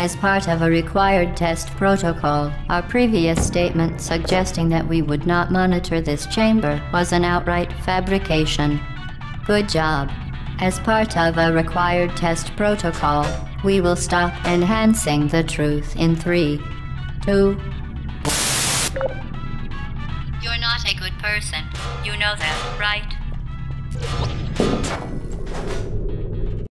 As part of a required test protocol, our previous statement suggesting that we would not monitor this chamber was an outright fabrication. Good job. As part of a required test protocol, we will stop enhancing the truth in three, two. You're not a good person. You know that, right?